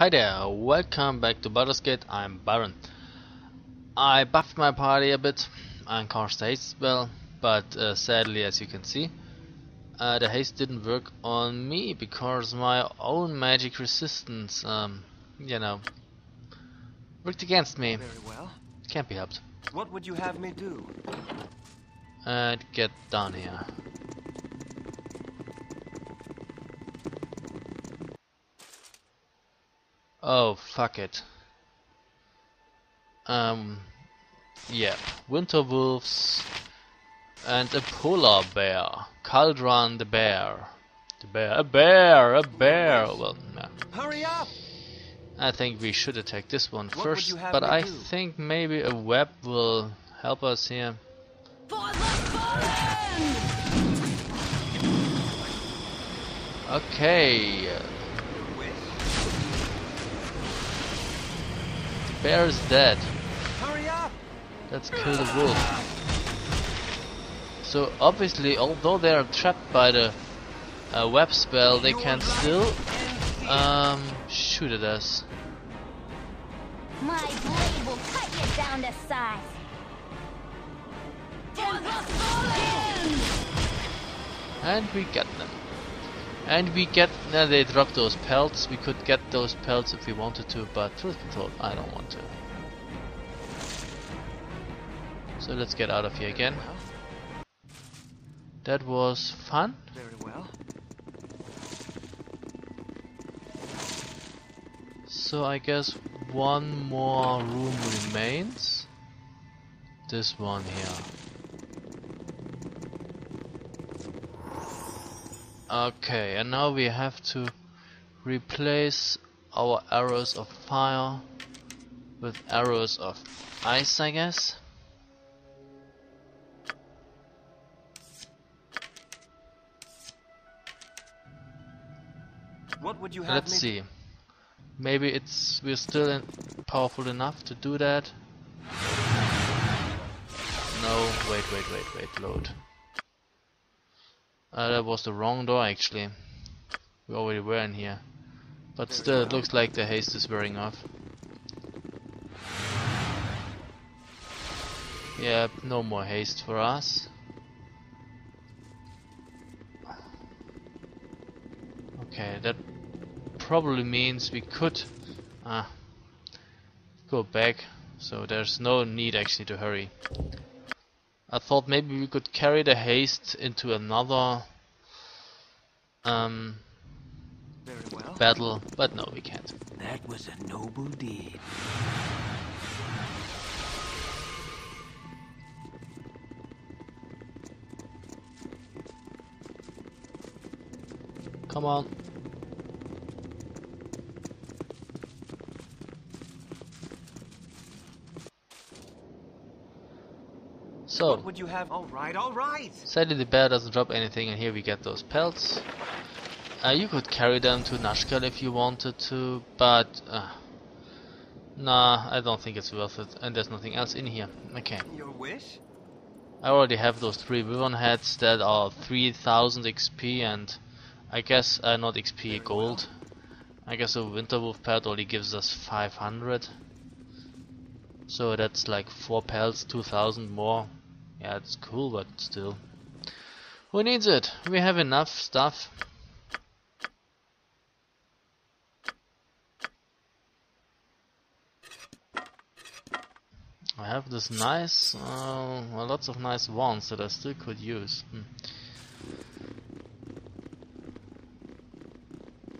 Hi there, welcome back to Baldur's Gate, I'm Byron. I buffed my party a bit and cast haste spell, but uh, sadly as you can see, uh, the haste didn't work on me because my own magic resistance, um, you know, worked against me. Very well. Can't be helped. What would you have me do? And get down here. Oh, fuck it. Um, yeah, winter wolves and a polar bear. Cauldron the bear. The bear, a bear, a bear. Well, nah. Hurry up! I think we should attack this one What first, but I do? think maybe a web will help us here. For the fallen! Okay, bear is dead. Hurry up! Let's kill the wolf. So obviously, although they are trapped by the uh, web spell, they can still um, shoot at us. My blade will cut you down to size. For the fallen! And we get them. And we get... Now they drop those pelts. We could get those pelts if we wanted to, but truth be told, I don't want to. So let's get out of here again. That was fun. Very well. So I guess one more room remains. This one here. Okay, and now we have to replace our arrows of fire with arrows of ice, I guess. What would you have Let's see. Maybe it's we're still in powerful enough to do that. No, wait, wait, wait, wait, load. Uh, that was the wrong door actually. We already were in here. But still, it looks like the haste is wearing off. Yeah, no more haste for us. Okay, that probably means we could uh, go back, so there's no need actually to hurry. I thought maybe we could carry the haste into another um, Very well. battle, but no, we can't. That was a noble deed. Come on. So, What would you have? All right, all right. Sadly the bear doesn't drop anything and here we get those pelts. Uh, you could carry them to Nashkel if you wanted to, but uh, nah, I don't think it's worth it and there's nothing else in here. Okay, Your wish? I already have those three Wyvern heads that are 3000 XP and I guess, uh, not XP, gold. I guess a Winter Wolf pelt only gives us 500. So that's like 4 pelts, 2000 more. Yeah, it's cool, but still. Who needs it? We have enough stuff. I have this nice, uh, well, lots of nice wands that I still could use. Hmm.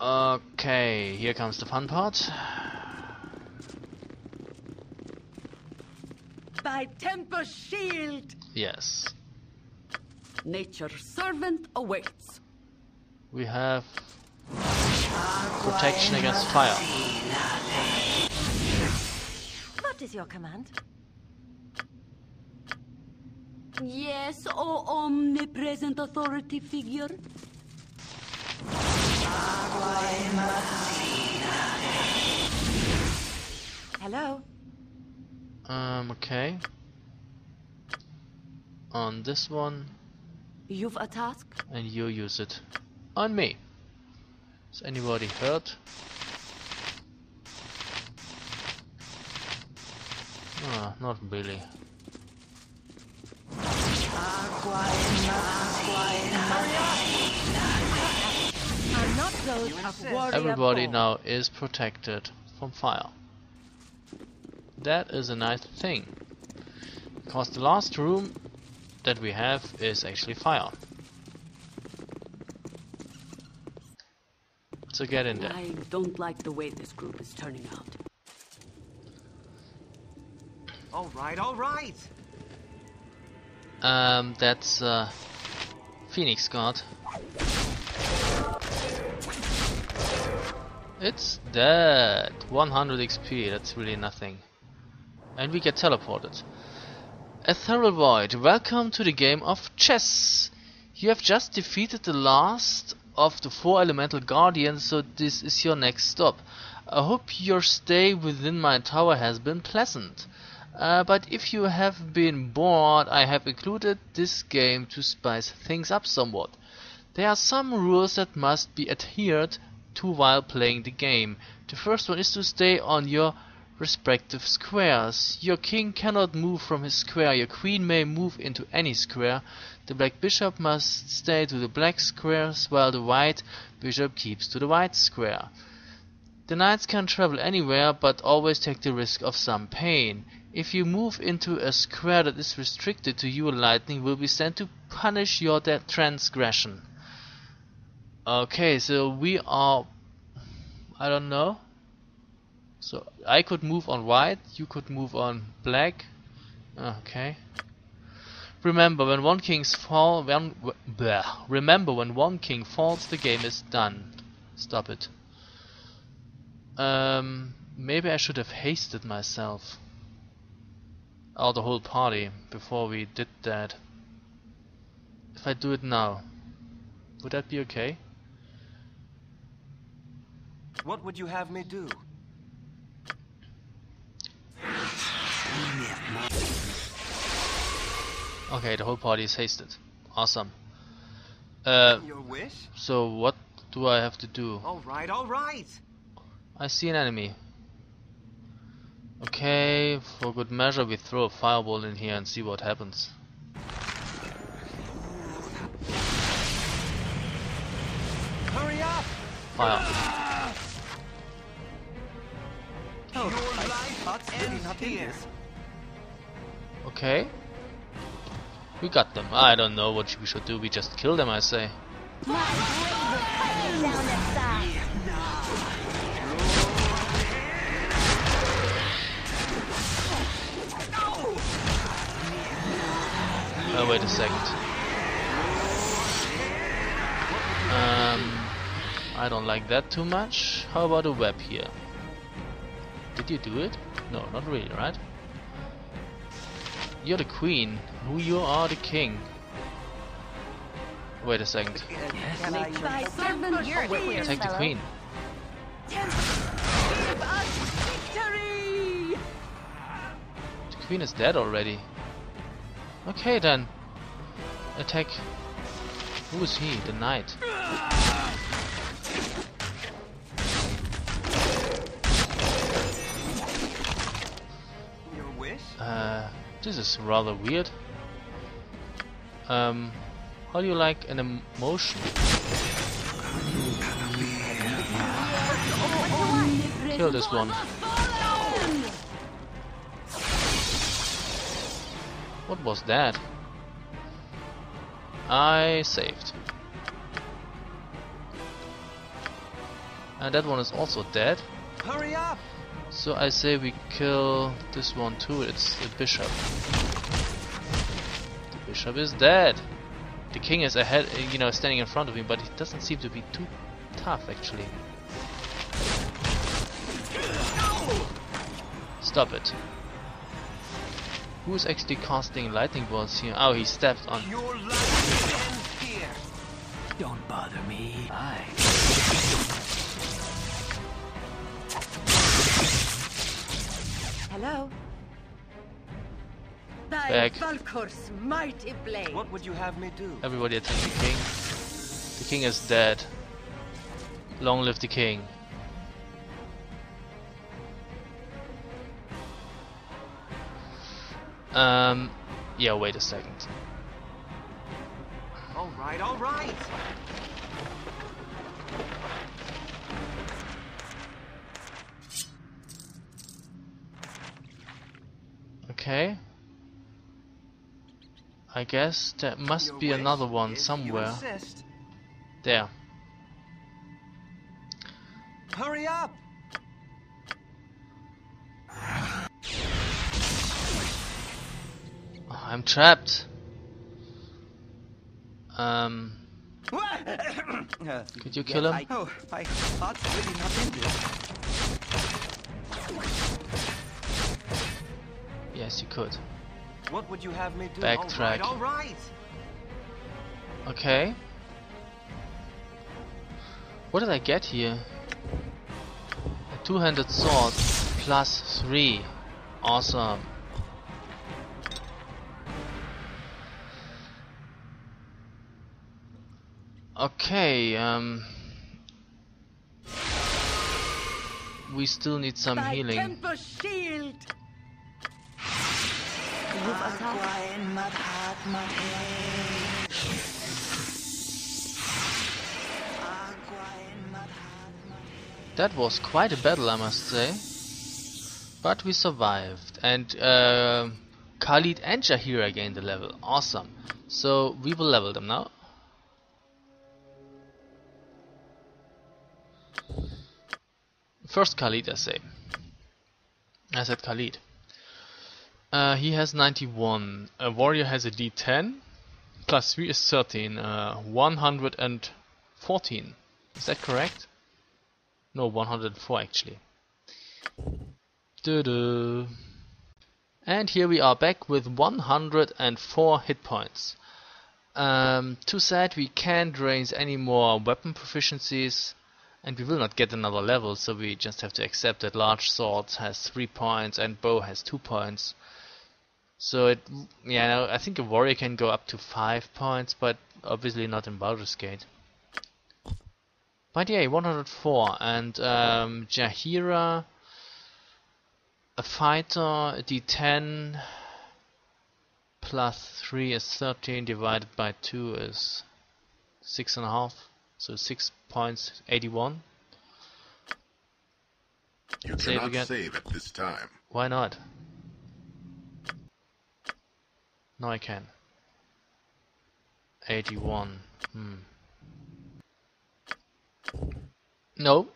Okay, here comes the fun part. By temper shield, Yes, nature's servant awaits. we have protection against fire. What is your command? Yes, O omnipresent authority figure. Hello? Um, okay on this one. You've a task? And you use it on me. Is anybody hurt? Ah, not really. Everybody now is protected from fire. That is a nice thing. Because the last room that we have is actually fire. So get in there. I don't like the way this group is turning out. All right, all right. Um, that's uh, Phoenix Guard. It's dead. 100 XP. That's really nothing. And we get teleported. Ethereal Void, welcome to the game of chess. You have just defeated the last of the four elemental guardians, so this is your next stop. I hope your stay within my tower has been pleasant. Uh, but if you have been bored, I have included this game to spice things up somewhat. There are some rules that must be adhered to while playing the game. The first one is to stay on your respective squares. Your king cannot move from his square, your queen may move into any square. The black bishop must stay to the black squares while the white bishop keeps to the white square. The knights can travel anywhere but always take the risk of some pain. If you move into a square that is restricted to you, lightning will be sent to punish your transgression. Okay, so we are. I don't know. So I could move on white, you could move on black. Okay. Remember, when one king's fall, when bleh. remember when one king falls, the game is done. Stop it. Um, maybe I should have hasted myself. Or the whole party before we did that. If I do it now, would that be okay? What would you have me do? Okay, the whole party is hasted. Awesome. Uh, Your wish? so what do I have to do? All right, all right. I see an enemy. Okay, for good measure we throw a fireball in here and see what happens. Hurry up. Fire. Your life ends here. Okay. We got them. I don't know what we should do. We just kill them, I say. Oh, wait a second. Um, I don't like that too much. How about a web here? Did you do it? No, not really, right? You're the queen. Who you are the king. Wait a second. Can I Thy servant You're a queer Take the queen. Give us victory! The queen is dead already. Okay then. Attack. Who is he? The knight. Your wish? Uh, this is rather weird. Um, how do you like an emotion? Kill this one. What was that? I saved. And that one is also dead. Hurry up. So I say we kill this one too, it's the bishop. The bishop is dead. The king is ahead, uh, you know, standing in front of him, but he doesn't seem to be too tough actually. Stop it. Who is actually casting lightning bolts here? Oh, he stepped on. Your life ends here. Don't bother me. I. Hello? Thy Back. Valkor's mighty blade. What would you have me do? Everybody attack the king. The king is dead. Long live the king. Um, yeah, wait a second. All right, all right. Okay. I guess there must be another one somewhere. There. Hurry up! I'm trapped. Um, could you kill him? Oh, my heart's really not into it. Yes, you could. What would you have me do? Backtrack. All right, all right. Okay. What did I get here? A two-handed sword plus three. Awesome. Okay, um we still need some My healing. Shield. That was quite a battle, I must say. But we survived. And uh, Khalid and Jaheira gained the level. Awesome. So we will level them now. First Khalid, I say. I said Khalid. Uh, he has 91. A warrior has a d10. Plus 3 is 13. Uh, 114. Is that correct? No, 104 actually. Doo-doo. And here we are back with 104 hit points. Um, too sad we can't raise any more weapon proficiencies and we will not get another level so we just have to accept that large sword has 3 points and bow has 2 points. So it, yeah, I think a warrior can go up to 5 points but obviously not in Baldur's Gate. But yeah, 104 and um, Jaheira, a fighter, a d10 plus 3 is 13 divided by 2 is 6.5 so 6 points 81 You Save cannot again. save at this time. why not no I can. 81 hmm. No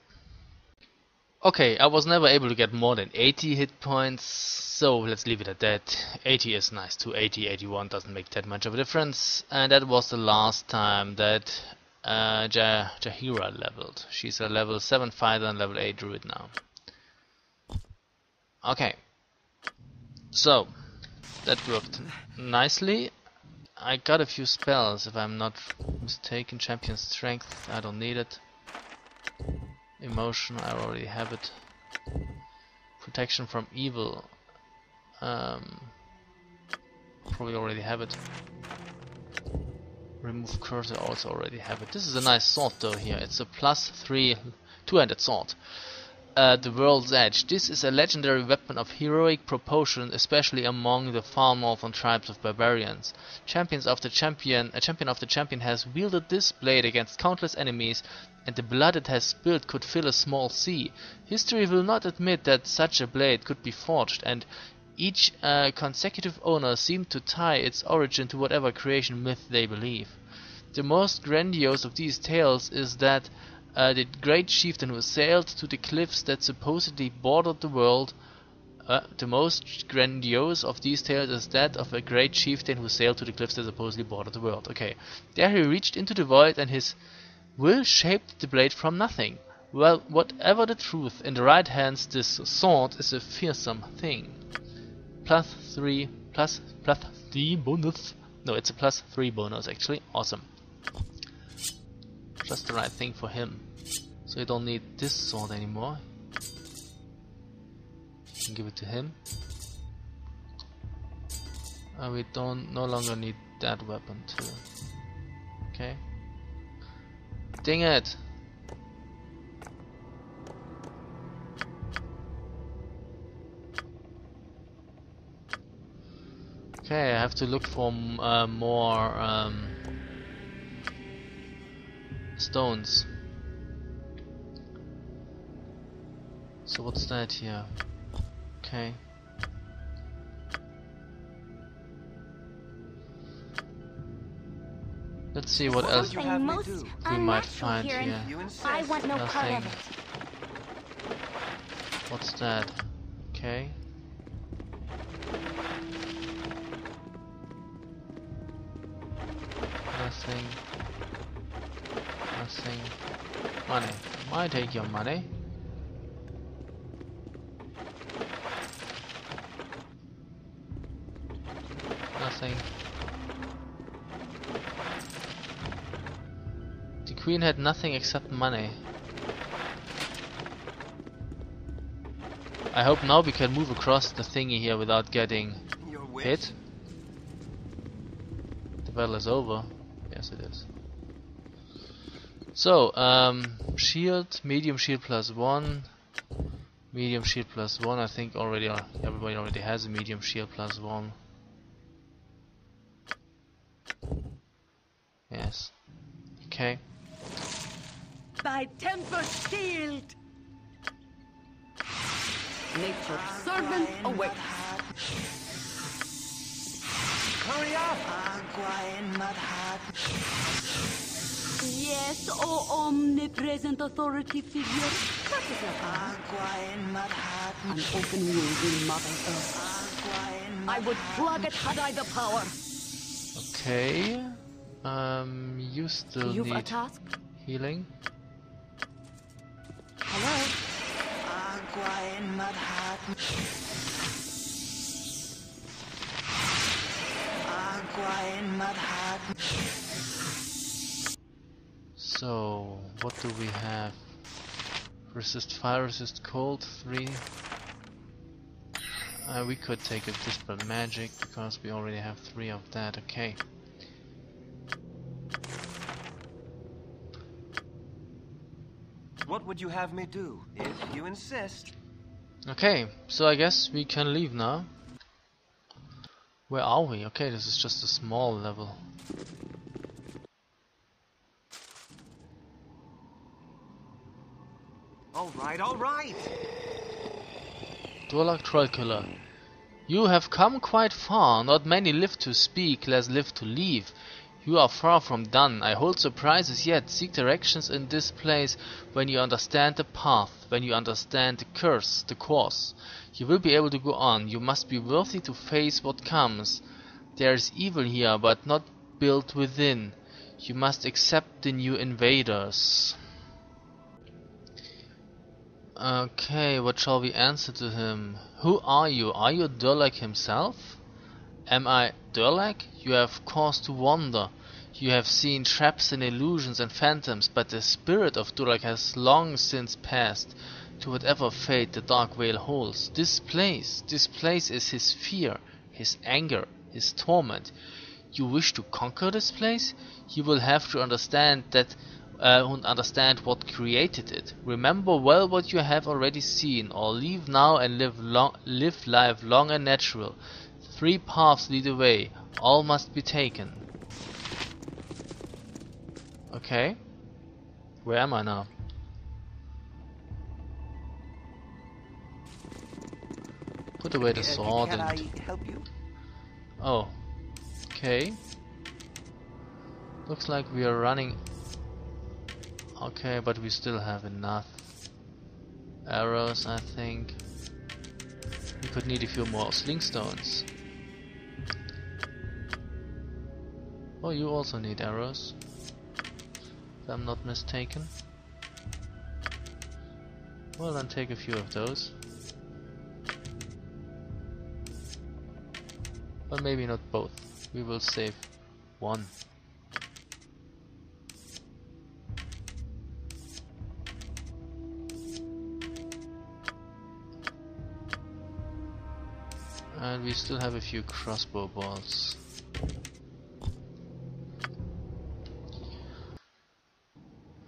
okay I was never able to get more than 80 hit points so let's leave it at that. 80 is nice too. 80 81 doesn't make that much of a difference. And that was the last time that uh, ja Jaheira leveled. She's a level 7 fighter and level 8 druid now. Okay. So that worked nicely. I got a few spells if I'm not mistaken. Champion strength I don't need it. Emotion I already have it. Protection from evil um, probably already have it. Remove curse I also already have it. This is a nice sword though here. It's a plus 3 two-handed sword uh, the World's Edge. This is a legendary weapon of heroic proportion, especially among the far northern tribes of barbarians. Champions of the champion, a champion of the champion has wielded this blade against countless enemies, and the blood it has spilled could fill a small sea. History will not admit that such a blade could be forged, and each uh, consecutive owner seemed to tie its origin to whatever creation myth they believe. The most grandiose of these tales is that uh, the great chieftain who sailed to the cliffs that supposedly bordered the world. Uh, the most grandiose of these tales is that of a great chieftain who sailed to the cliffs that supposedly bordered the world. Okay, there he reached into the void and his will shaped the blade from nothing. Well, whatever the truth, in the right hands this sword is a fearsome thing. Plus three, plus plus three bonus. No, it's a plus three bonus actually. Awesome just the right thing for him. So you don't need this sword anymore. Give it to him. And we don't no longer need that weapon too. Okay. Ding it! Okay, I have to look for uh, more um, stones. So what's that here? Okay. Let's see what else Something have most we might find here, here. I want no part of Nothing. it. What's that? Okay. Might take your money. Nothing. The queen had nothing except money. I hope now we can move across the thingy here without getting hit. The battle is over. Yes, it is. So, um, shield, medium shield plus one, medium shield plus one. I think already uh, everybody already has a medium shield plus one. Yes. Okay. Thy temper steeled. Nature's servant awaits. Hurry up! Yes, O omnipresent authority figure. Cut yourself An open wound in Mother Earth. I would plug it had I the power. Okay. Um, you still You've a need task? healing. Hello? So, what do we have? Resist fire, resist cold, 3. Uh, we could take a Dispel Magic because we already have 3 of that, okay. What would you have me do? If you insist. Okay, so I guess we can leave now. Where are we? Okay, this is just a small level. Alright, alright! Durlag Trollkiller. You have come quite far, not many live to speak, less live to leave. You are far from done, I hold surprises yet, seek directions in this place when you understand the path, when you understand the curse, the course. You will be able to go on, you must be worthy to face what comes. There is evil here, but not built within. You must accept the new invaders. Okay, what shall we answer to him? Who are you? Are you Durlag himself? Am I Durlag? You have cause to wonder. You have seen traps and illusions and phantoms, but the spirit of Durlag has long since passed to whatever fate the dark veil holds. This place, this place is his fear, his anger, his torment. You wish to conquer this place? You will have to understand that uh, and understand what created it. Remember well what you have already seen, or leave now and live long, live life long and natural. Three paths lead away. All must be taken. Okay. Where am I now? Put away the sword and I help you? Oh. Okay. Looks like we are running. Okay, but we still have enough arrows, I think. We could need a few more sling stones. Oh, you also need arrows. If I'm not mistaken. Well, then take a few of those. But maybe not both. We will save one. We still have a few crossbow bolts.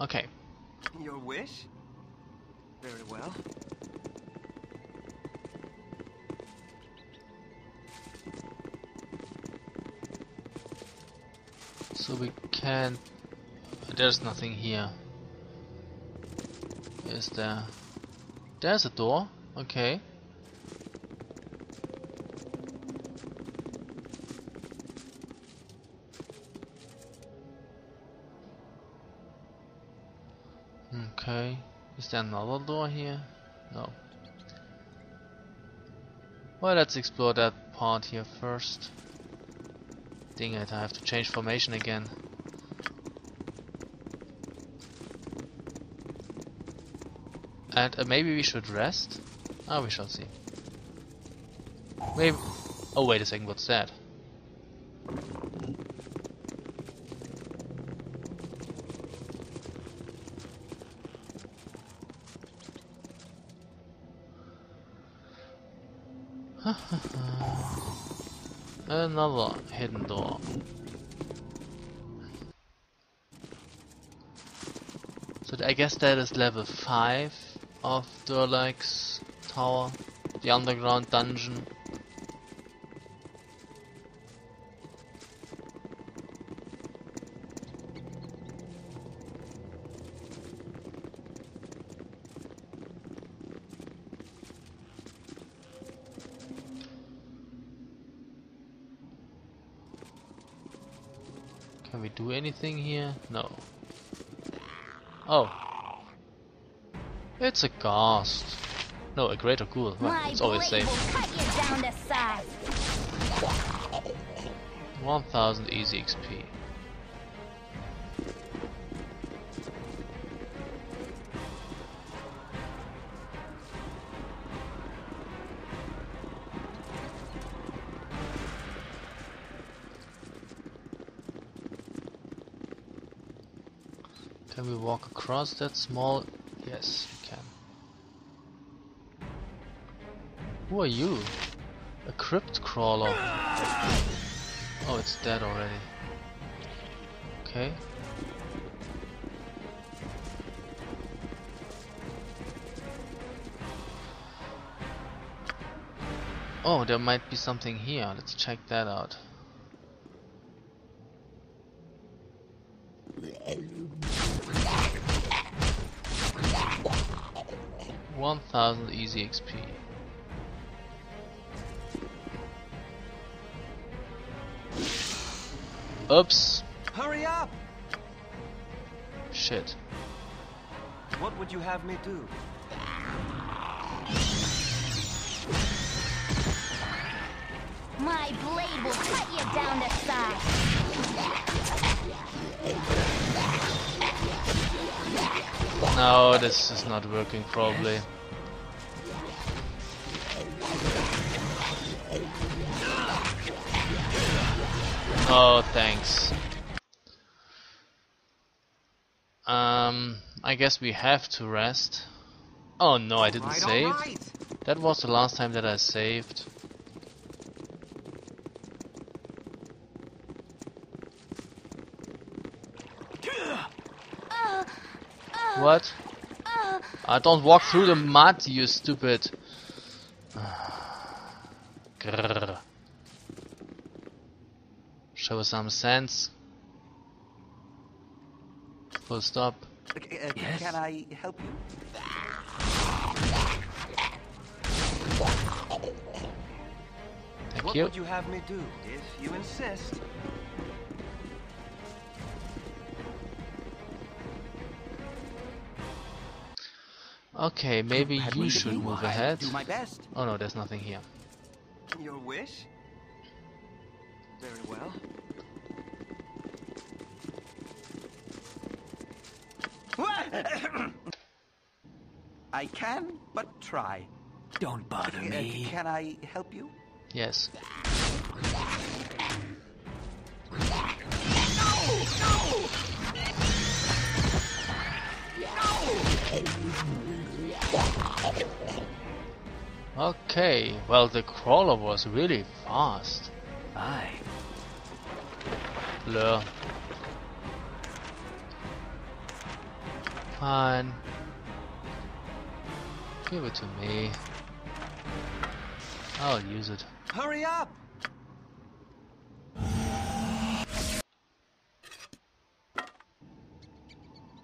Okay, Your wish? Very well. So we can't... There's nothing here. Is there? There's a door. Okay. There another door here? No. Well, let's explore that part here first. Dang it, I have to change formation again. And uh, maybe we should rest? Ah, we shall see. Maybe... Oh, wait a second, what's that? Another hidden door. So I guess that is level 5 of Durlag's tower, the underground dungeon. A ghast. No, a greater ghoul. Well, it's always safe. will cut you down to size. 1000 easy XP. Can we walk across that small... Yes, we can. Who are you? A crypt crawler. Oh, it's dead already. Okay. Oh, there might be something here. Let's check that out. One thousand easy XP. Oops. Hurry up! Shit. What would you have me do? My blade will cut you down to size. No, this is not working probably. Oh, thanks. Um, I guess we have to rest. Oh no, I didn't Right, save. alright. That was the last time that I saved. What? I don't walk through the mud, you stupid. Grrr. Show some sense. Full stop. Uh, uh, Yes? Can I help you? Thank what you. would you have me do, if you insist? Okay, maybe you should move ahead. Do my best. Oh no, there's nothing here. Your wish? Very well. I can, but try. Don't bother Uh, me. Can I help you? Yes. Okay, well the crawler was really fast. Aye. Blur. Fine. Give it to me. I'll use it. Hurry up!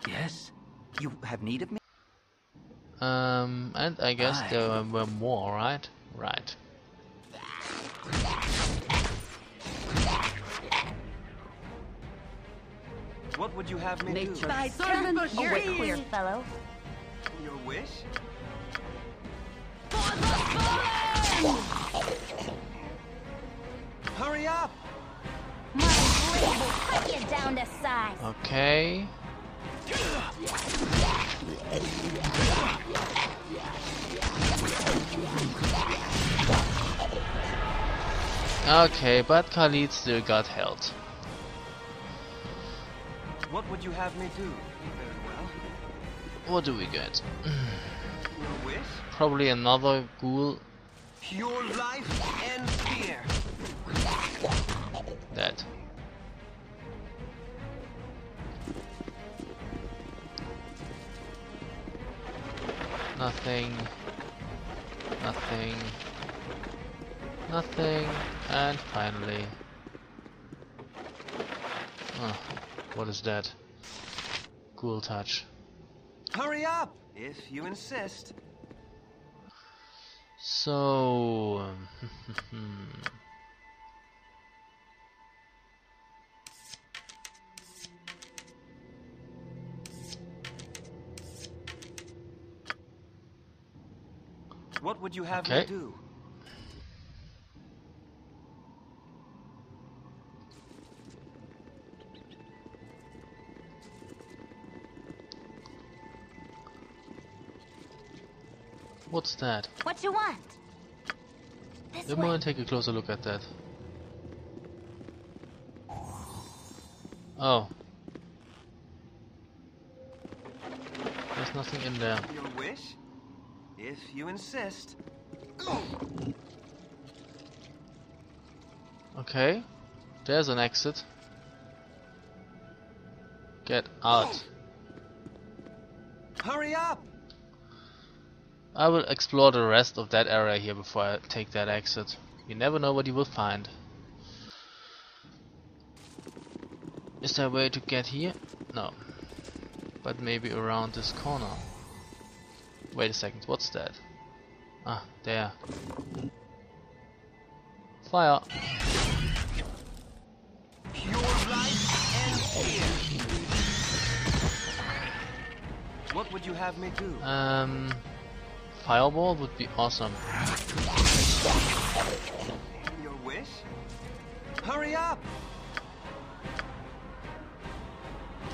Yes? You have need of me? Um, and I guess I... there were more, right? Right. What would you have me Nature's do? servant You're awaits. queer fellow. Your wish? Hurry up! My blade will cut you down to size. Okay. Okay, but Khalid still got held. What would you have me do? Very well. What do we get? Your? Probably another ghoul Pure life and fear. dead. Nothing. Nothing. Nothing. And finally. Oh, what is that? Cool touch. Hurry up, if you insist. So. Um, what would you have Okay. me do? What's that? What you want? This Let way. me take a closer look at that. Oh. There's nothing in there. Your wish? If you insist. Okay. There's an exit. Get out. Hurry up! I will explore the rest of that area here before I take that exit. You never know what you will find. Is there a way to get here? No. But maybe around this corner. Wait a second, what's that? Ah, there. Fire! Pure life and fear. What would you have me do? Um, fireball would be awesome. Your wish? Hurry up!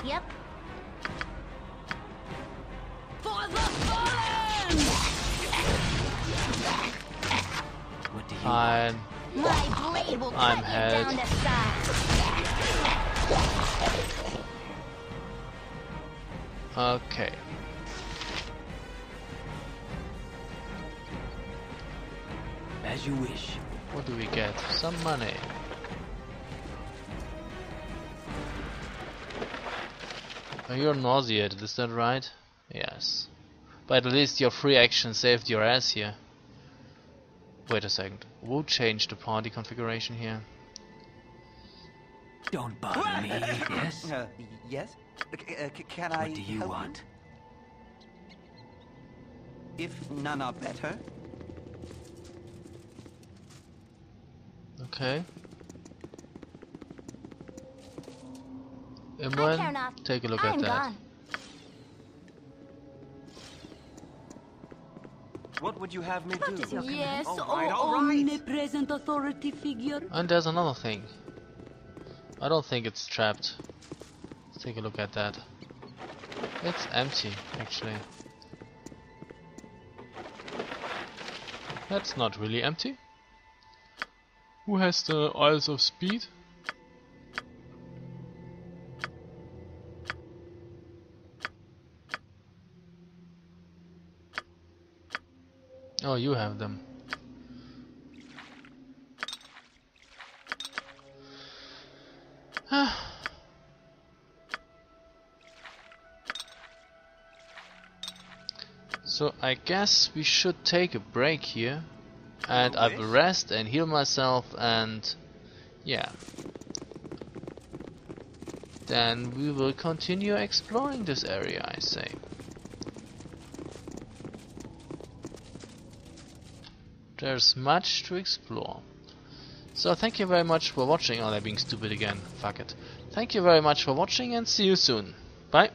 Yep. For the fallen! What do you Fine. My blade will I'm cut head. you down to size. Okay. As you wish. What do we get? Some money. Oh, you're nauseated, is that right? Yes. But at least your free action saved your ass here. Wait a second. Who changed the party configuration here? Don't bother me, yes? Uh, yes? C- uh, can I What do you help want? If none are better, Okay. I care Imran, take a look I'm at that. gone. What would you have me do? Yes, All oh right, all right. omnipresent authority figure. And there's another thing. I don't think it's trapped. Let's take a look at that. It's empty, actually. That's not really empty. Who has the Isles of Speed? Oh, you have them. Ah. So I guess we should take a break here and I will rest and heal myself and yeah. Then we will continue exploring this area I say. There's much to explore. So thank you very much for watching. Oh they're being stupid again. Fuck it. Thank you very much for watching and see you soon. Bye.